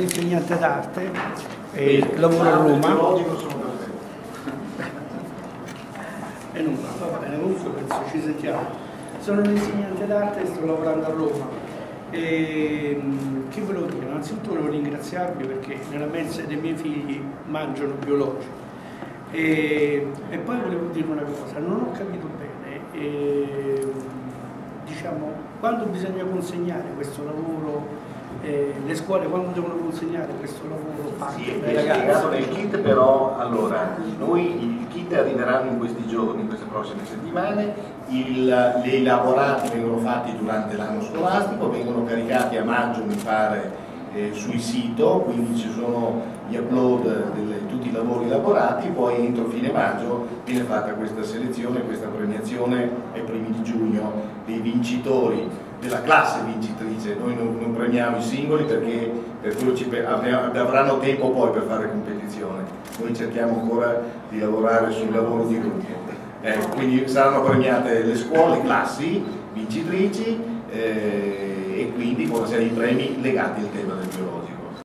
insegnante d'arte, eh, lavoro a Roma. E non va bene, comunque penso ci sentiamo. Sono un insegnante d'arte e sto lavorando a Roma. E, che volevo dire? Innanzitutto volevo ringraziarvi perché nella mensa dei miei figli mangiano biologico. E, e poi volevo dire una cosa, non ho capito bene, e, diciamo, quando bisogna consegnare questo lavoro scuole quando devono consegnare questo lavoro? Fatto Sì, dai è ragazzi? nel kit, però allora noi i kit arriveranno in questi giorni, in queste prossime settimane, il- gli elaborati vengono fatti durante l'anno scolastico, vengono caricati a maggio mi pare eh, sul sito, quindi ci sono gli upload di tutti i lavori elaborati, poi entro fine maggio viene fatta questa selezione, questa premiazione ai primi di giugno dei vincitori della classe vincitrice, noi non, non premiamo i singoli perché per quello ci, avranno tempo poi per fare competizione, noi cerchiamo ancora di lavorare sul lavoro di gruppo. Eh, quindi saranno premiate le scuole, le classi vincitrici eh, e quindi poi saranno i premi legati al tema del biologico.